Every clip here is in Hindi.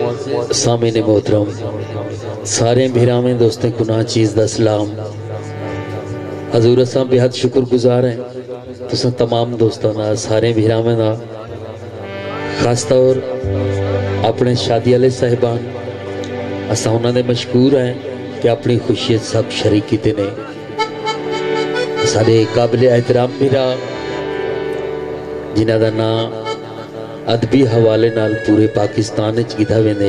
सामिन मोहतरम, सारे भीरावें दोस्तें, गुनाह, चीज़ का सलाम। हजूर असा बेहद शुक्रगुजार हैं। तुसा तमाम दोस्तों का सारे भीरावें का खास तौर अपने शादी वाले साहिबान, असा उन्होंने मशहूर हैं कि अपनी खुशी सब शरीक किते ने। काबिल एहतराम भीरा जिन्हों का नाम अदबी हवाले नाल पूरे पाकिस्तान गिधा वेंदे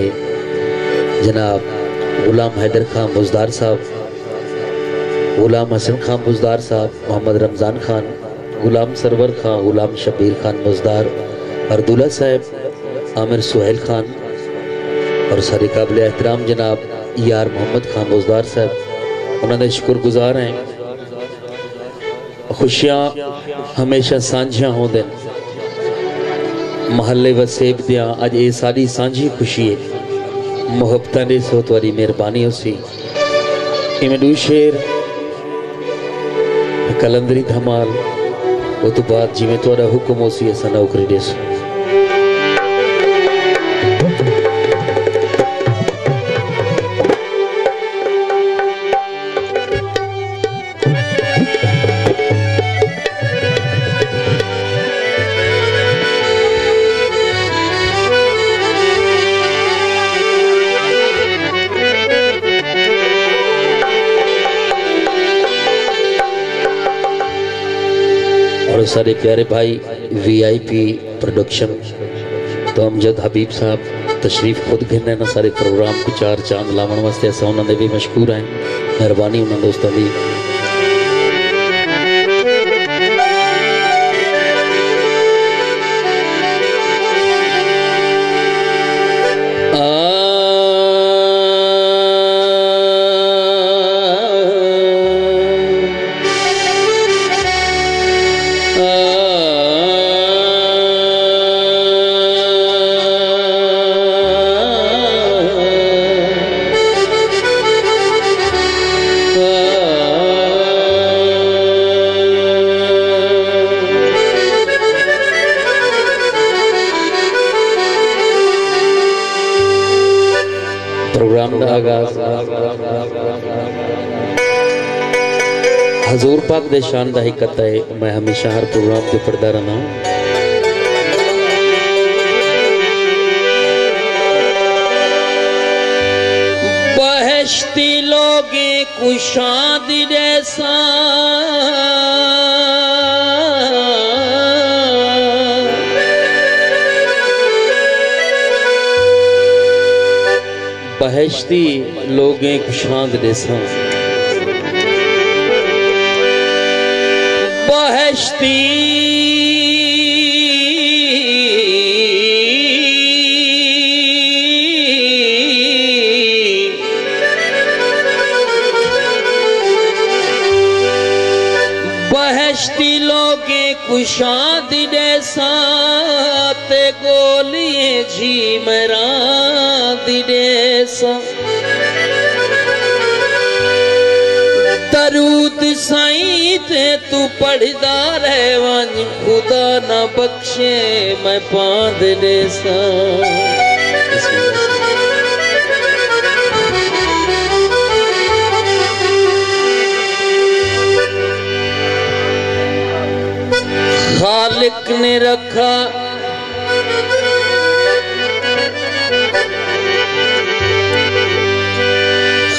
जनाब, गुलाम हैदर खान बुजदार साहब, गुलाम हसन खान बुजदार साहब, मोहम्मद रमज़ान खान, गुलाम सरवर खान, गुलाम शबीर खान मुजदार अरदुल्ला साहब, आमिर सुहेल खान और सारे काबिल एहतराम जनाब, यार मोहम्मद खान बुजदार साहब उन्होंने शुक्रगुजार हैं। खुशियाँ हमेशा साझियाँ होंगे महल्ले वसेब दिया। अज ये सारी सांझी खुशी है। मोहब्बत ने सोत वाली मेहरबानी उसी। इमें शेर, कलंदरी धमाल, वो तो बाद जिमें तुरा हुक्म हो ऐसा नौकरी देसो। सारे प्यारे भाई वीआईपी प्रोडक्शन तो अमजद हबीब साहब, तशरीफ़ खुद गिरने सारे प्रोग्राम को चार चाँद लावन वास्ते असा उन्होंने भी मशहूर है। मेहरबानी उन्होंने दोस्तों की शान दा हिकत है। मैं हमेशा हर प्रोग्राम पे पढ़ता रहना बहश्ती लोगे कुशाद जैसा। बहश्ती लोगे बहश्ती बहश्ती लोगे कुशाद साते गोलिए झीमरा दिडेसा दरूद पढ़दा रह वञ खुदा न बख्शे, मैं पांद ॾेसा खालिक ने रखा,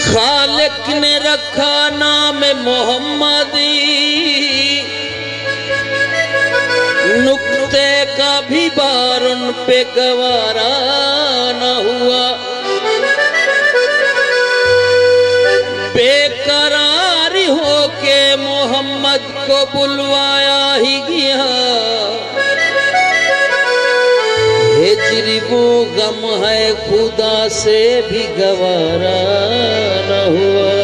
खालिक ने रखा नाम मोहम्मद का भी बार उन पे गवारा न हुआ। बेकरार होके मोहम्मद को बुलवाया ही गया। हिजरी वो गम है खुदा से भी गवारा न हुआ।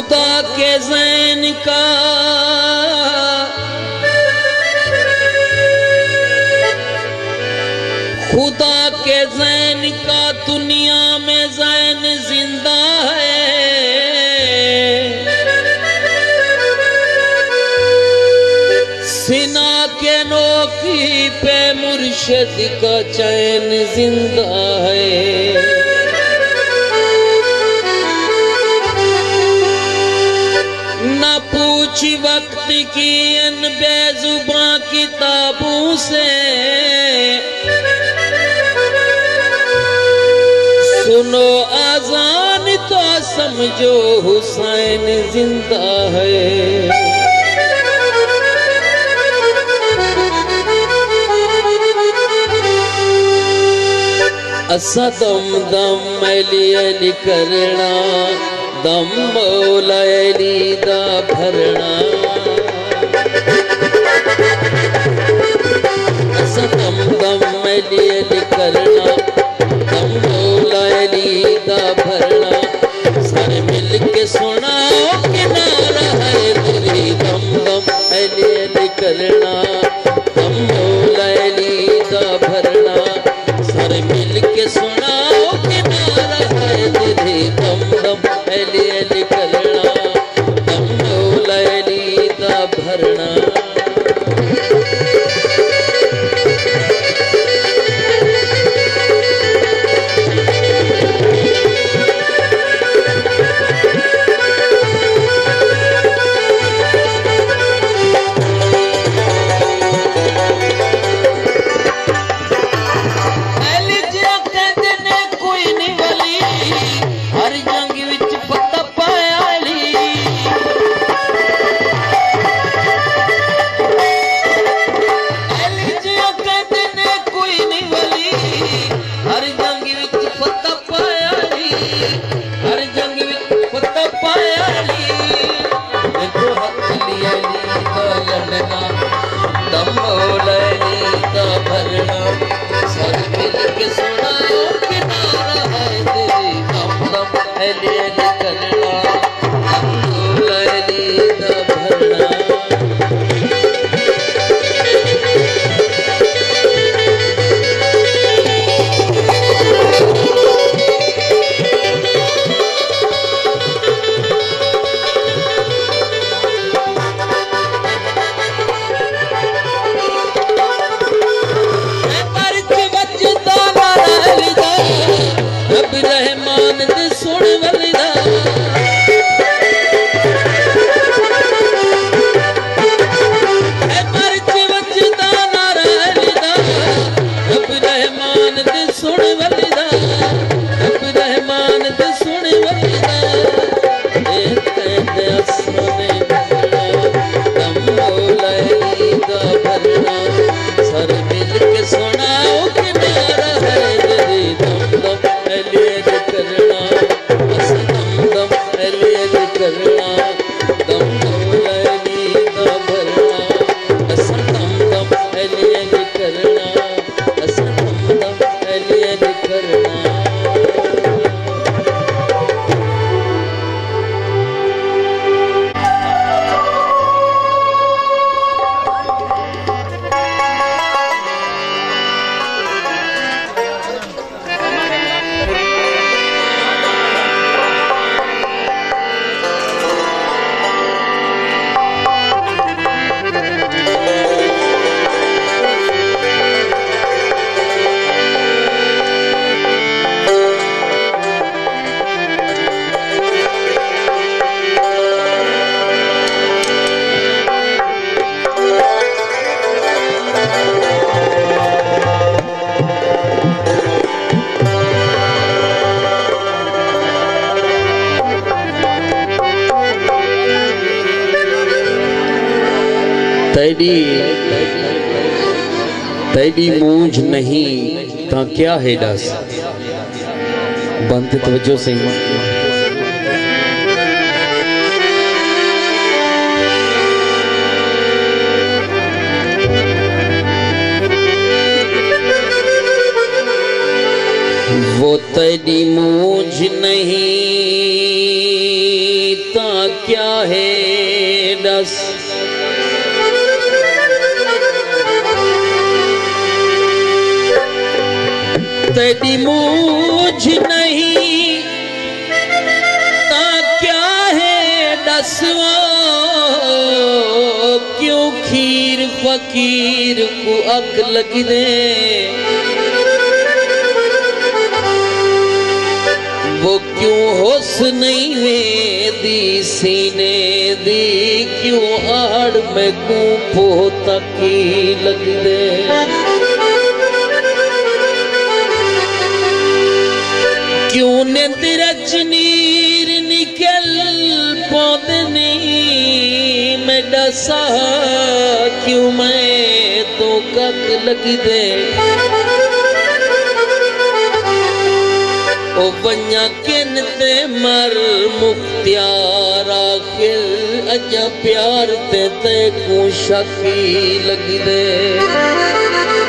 खुदा के जैन का। खुदा के जैन का दुनिया में जैन ज़िंदा है। सिना के नोकी पे मुर्शद का चैन ज़िंदा है। अच्छी वक्त की इन बेजुबा किताबों से। सुनो आजान तो समझो हुसैन ज़िंदा है। असदम दम अली अली करना। दम्बोलयलीदा भरणा तेरी तेरी मूझ नहीं, ता क्या है दस बंद तवज्जो से वो तेरी मूझ नहीं, ता क्या है दस तेरी मूझ नहीं। ता क्या है दसवा? क्यों खीर फकीर को अग लगने? वो क्यों होश नहीं दी सीने दी? क्यों आड़ में को पोता की दे क्यों निंदरच नीर निकल पौधनी? मैं डसा, क्यों मैं तो कक लग दे? ओ बन्या किन ते मर मुख्तियार आखिर अजा प्यार ते ते को शकी लग दे।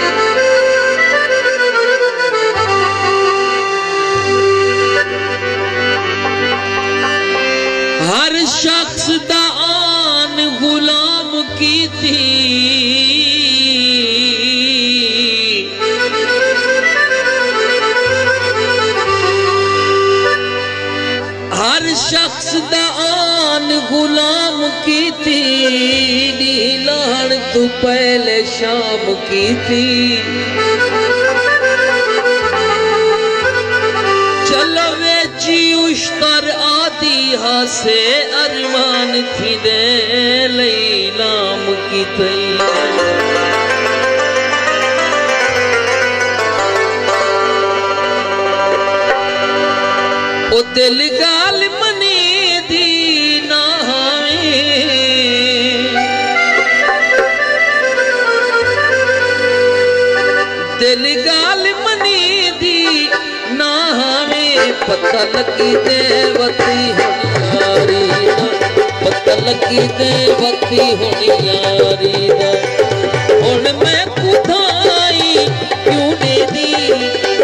तू पहले शाम की थी। चलो वेची उश्तर आदि हासे अरमान थी दे लैलाम की तई। दिल गाल हमें पता लगी देवती होनियारी दा। पता लगी देवती होनियारी दा। हुन मैं कुथाई क्यों दे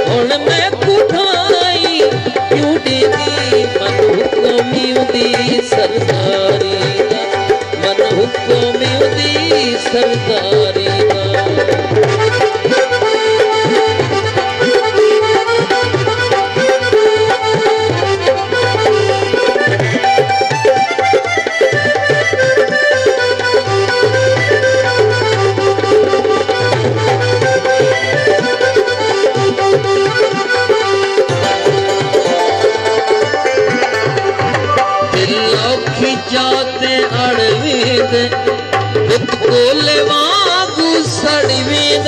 हुन मैं कुथाई क्यों दे मन हुक्मी दी सरदारी मन हुक्मी दी सरदारी बुत कोले वागू सड़वीद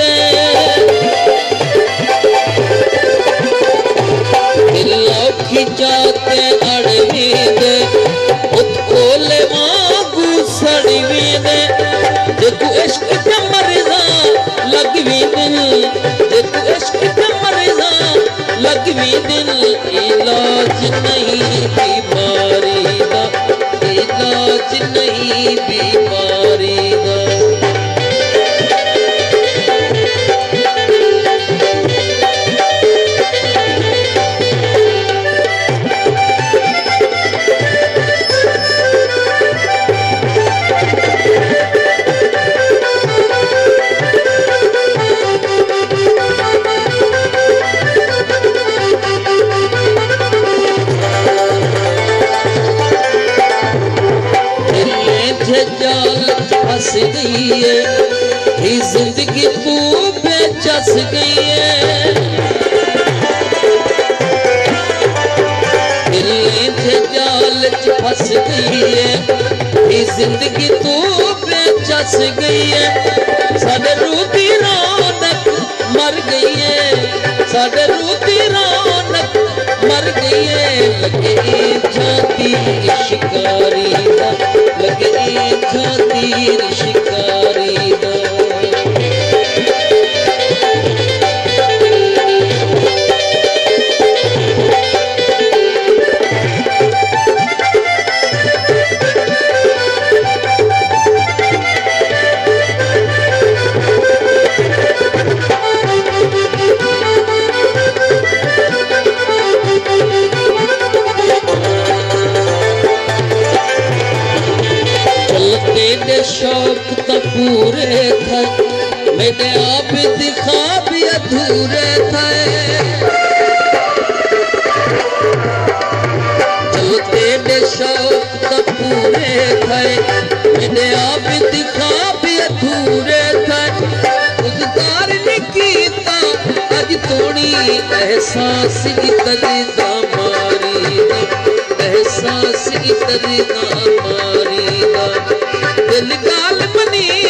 दिलों जाते अड़वीद बुत कोले वागू सड़वीद जे तू इश्क ते लगवी दिल इलाज नहीं दा नहीं बीमारी गई है ज़िंदगी तू बेचस गई है। फंस गई है। ज़िंदगी तू बेचस गई है। साडे दी रौनक मर गई है। साडे दी रौनक मर गई है। लगे शिकारी दा लगे जाती शिकारी दा अधूरे थे। मैंने आप दिखा भी अधूरे थे। जो तेरे शौक तो पूरे थे। मैंने आप दिखा भी अधूरे थे। उद्धार निकीता किया अज तोड़ी एहसास इतनी दामारी मारी एहसास इतनी दामारी मारी दिल काल मनी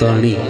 能力。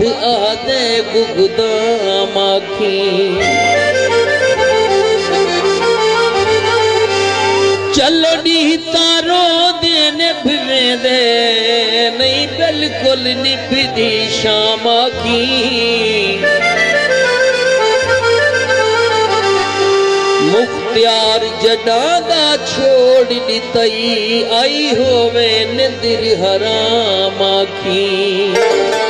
आदे गुगदाम आखी चलनी तारो देने फिरे दे, नहीं बिल्कुल निभदी शाम की मुख्तियार जडादा छोड़ दितई आई होवे निंदिर हराम की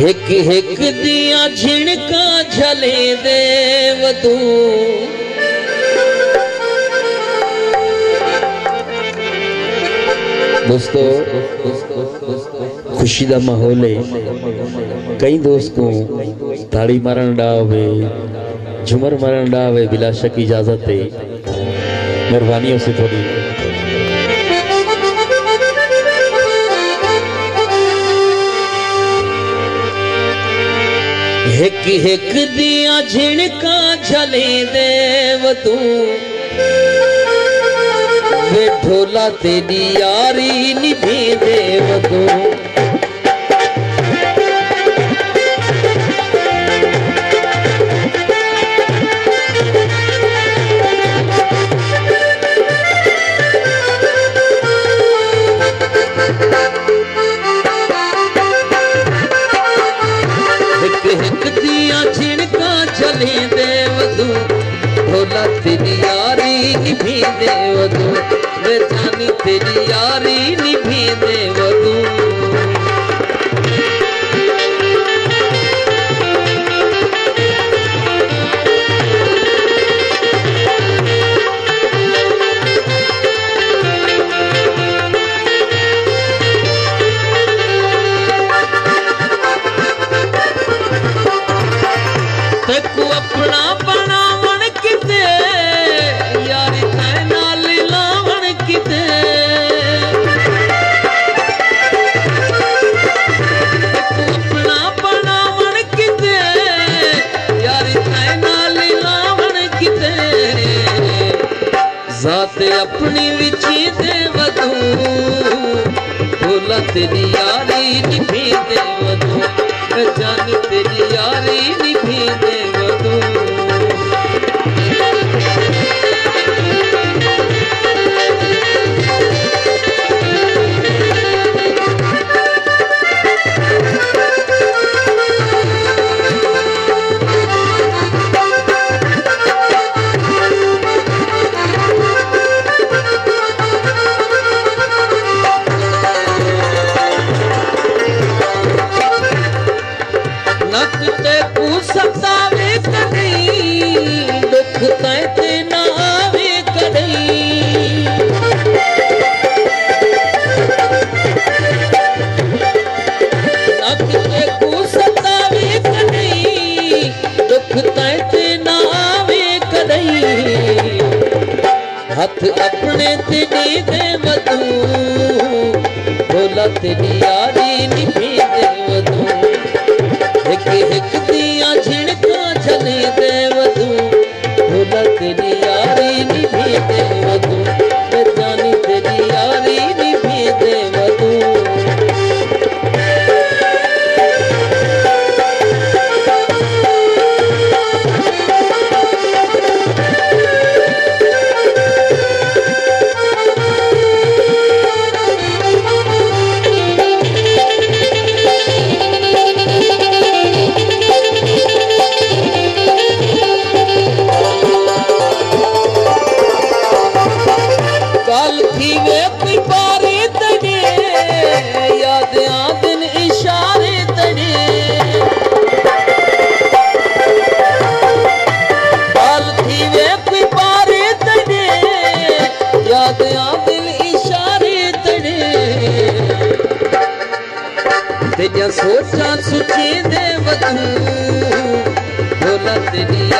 हिक हिक दिया झिणका झले देव तू। दोस्तों, खुशी का माहौल है। कई दोस्तों ताड़ी मारण डा हुए झूमर मारण डा हुए बिला शक इजाज़त है। मेहरबानी से थोड़ी। हिक हिक दिया झिणका झलेंदे व तूं। वेठोला तेरी यारी निभेंदे व तूं। तेरी यारी निभी दे तू मैं जानी तेरी यारी निभी देव तू हथ अपने तिनी दे मधू बोला तिनी यारी निभी दे मधू एक एक दिया जिन सोचा सुची यादां दिलि इशारे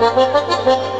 Ha ha.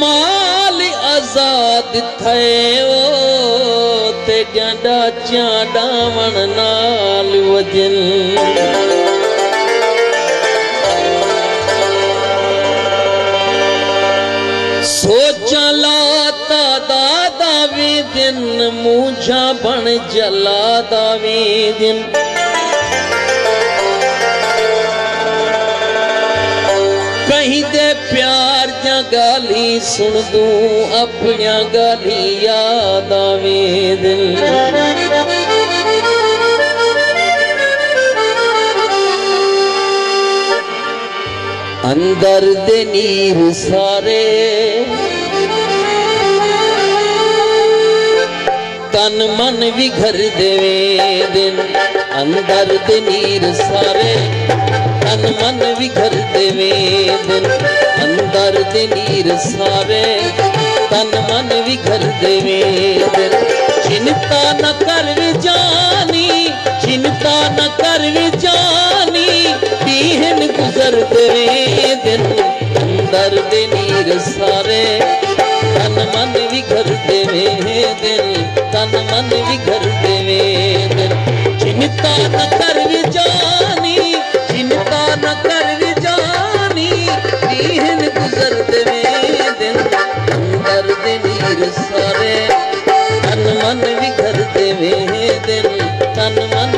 माल आज़ाद थयो ते ॼाॾा चाॾावण नाल वज़न। सोचा लाता दादा वे दिन, मूझा बण जला दावे दिन। कहीं दे गाली सुन दूँ अपनिया गाली याद आवे दिल। अंदर दे नीर सारे, तन मन भी घर देवे दिन। अंदर दे नीर सारे तन मन भी घर देवे दिन अंदर दे नीर सारे, तन मन भी घर देवे चिंता न कर जानी, चिंता न कर जानी दीहन गुजर देवे दिन अंदर दे नीर सारे, तन मन भी घर देवे दिल तन मन भी घर देवे दिल चिंता न कर वे जानी चिंता न कर वे जानी दीहन गुजर देवे दिन अंदर दे नीर सारे तन मन भी घर देवे दिल तन मन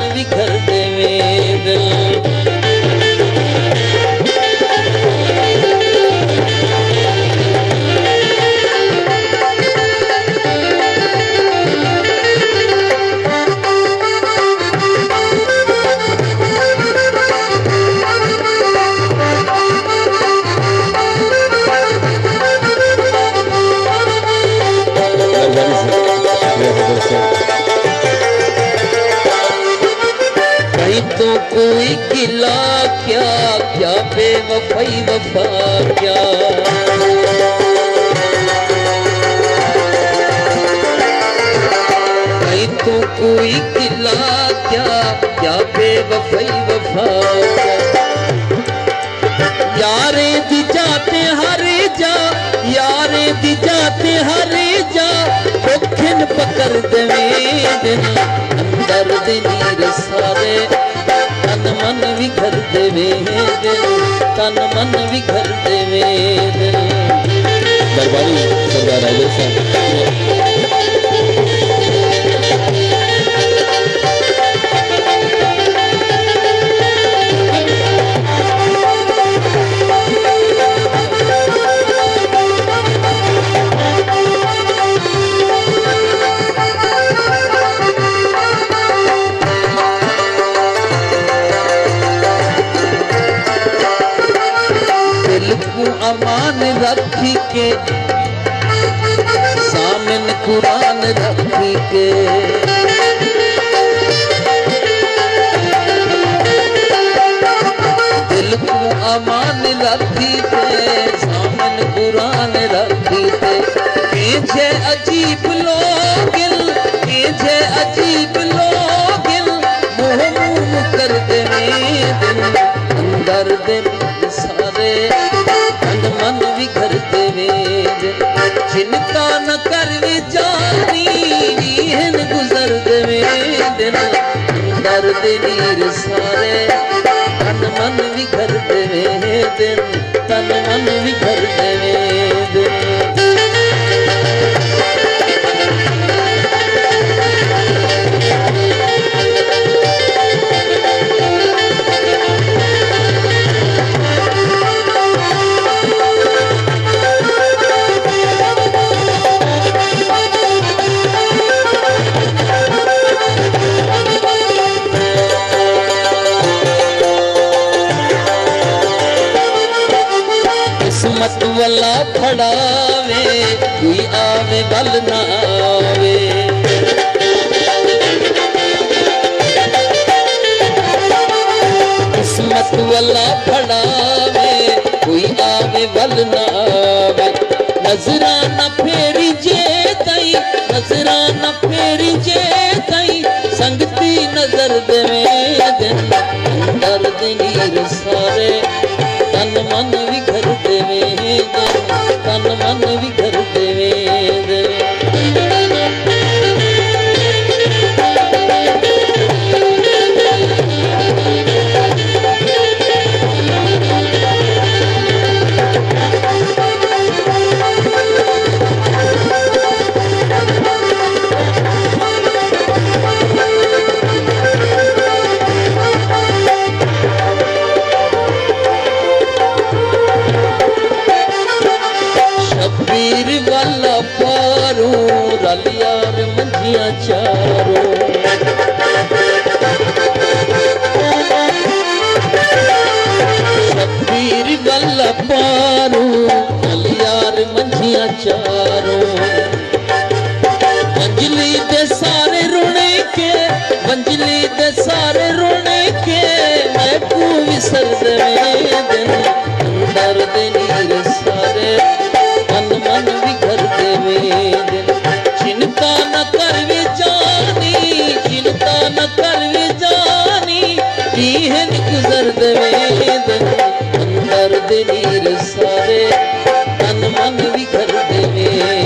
कोई गिला क्या क्या बेवफाई वफा क्या? तो कोई किला क्या क्या बेवफाई वफा यारे दी जाते हरे जा, यारे दी जाते हरे जा पकड़ देवे अंदर दे नीर सारे। देवे दिल तन मन भी घर देवे दिल मेहरबानी सरदार हजर साहब। को अमान रखी के, सामन कुरान रखी के। दिल को अमान रखी के, सामन कुरान रखी के। पीछे अजीब लोग, पीछे अजीब मुँह कर देवे दिल अंदर दिल सारे। तन मन भी घर देवे दिल चिंता न कर वे जानी नीहन गुजर देवे दिन अंदर दे नीर सारे तन मन विघर देवे फड़ावे कोई आवे, बल ना आवे। किस्मत वाला फड़ावे कोई आवे, बल ना आवे। नजराना फेरी जे तई, नजराना फेरी जे तई, संगती नज़र देवे दिन। अंदर दे नीर सारे, तन मन विघर देवे। दिन तन मन विघर को विसर देवे दिन अंदर दे नीर सारे मन मन विघर देवे दिन चिंता न कर वे जानी चिंता न कर वे जानी दीहन गुजर देवे दिन अंदर दे नीर सारे मन मन विघर देवे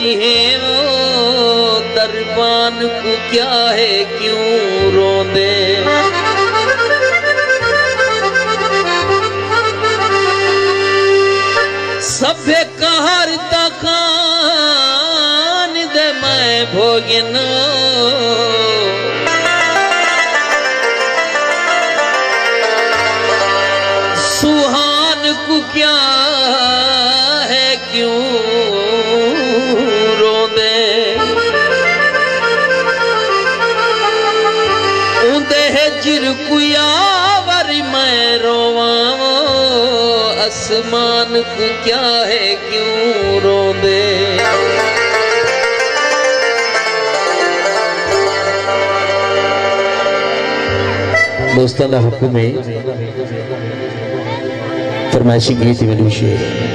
ओ दरबान को क्यों आशिक क्या है क्यों रो दे दोस्तों हुक्म में फरमाइशी गीत मिली शेर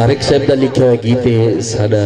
तारिक साहब का लिखा हुआ गीत है साडा